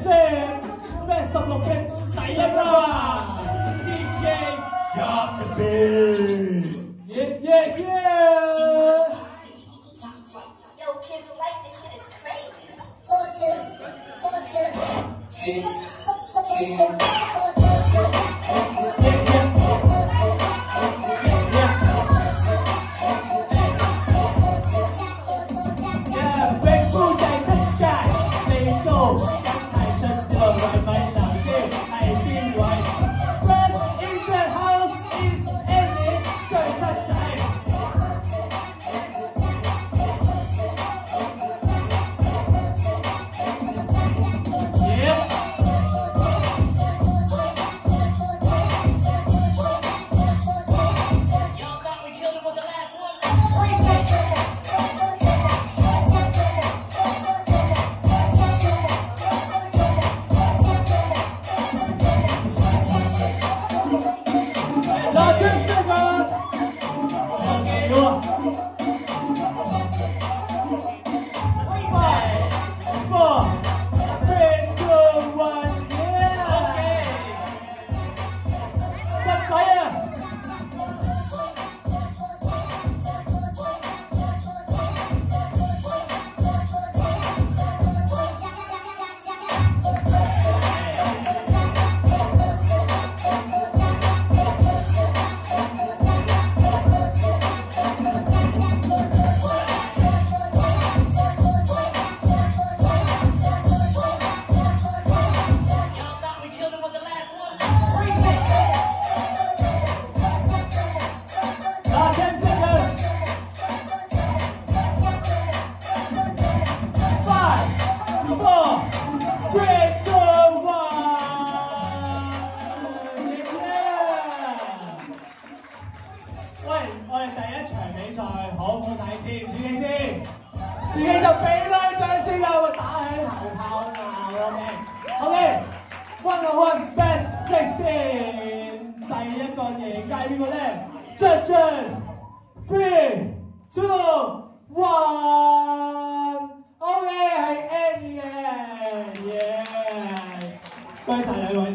Sen best of location Sayonara DJ Shark Yeah yeah yeah Oh. 好唔好睇先？自己先，自己就俾力掌声啦！我打起头炮啦，OK，OK，、one on one Best Sixteen，第一个赢家系边个咧？Judges，Three，Two，One，OK，系 Andy 嘅耶恭喜晒两位。